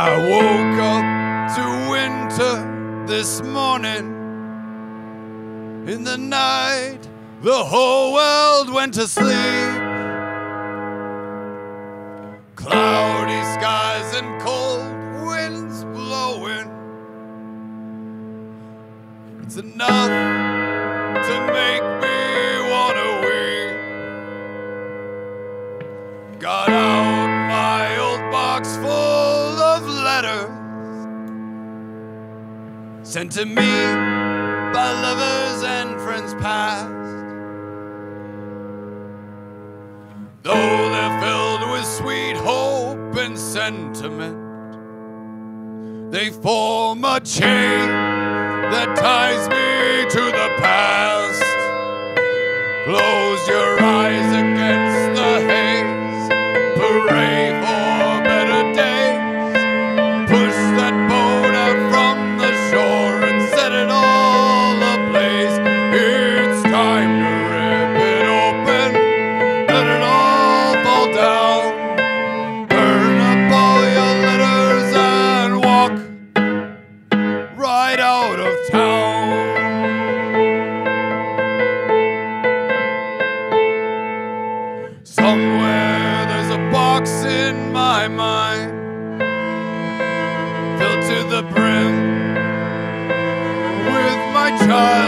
I woke up to winter this morning. In the night, the whole world went to sleep. Cloudy skies and cold winds blowing. It's enough to make me wanna weep. Got out my old box full of letters sent to me by lovers and friends past. Though they're filled with sweet hope and sentiment, they form a chain that ties me to the past. Close your eyes out of town. Somewhere there's a box in my mind filled to the brim with my childhood